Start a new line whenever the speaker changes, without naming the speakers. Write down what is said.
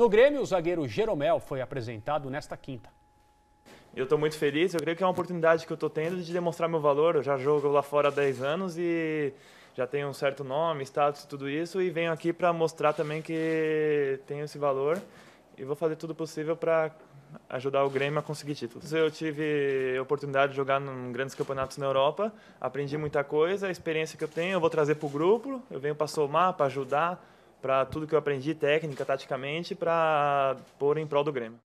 No Grêmio, o zagueiro Jeromel foi apresentado nesta quinta.
Eu estou muito feliz, eu creio que é uma oportunidade que eu estou tendo de demonstrar meu valor. Eu já jogo lá fora há 10 anos e já tenho um certo nome, status e tudo isso, e venho aqui para mostrar também que tenho esse valor e vou fazer tudo possível para ajudar o Grêmio a conseguir títulos. Eu tive a oportunidade de jogar em grandes campeonatos na Europa, aprendi muita coisa, a experiência que eu tenho eu vou trazer para o grupo, eu venho para somar, para ajudar, para tudo que eu aprendi, técnica, taticamente, para pôr em prol do Grêmio.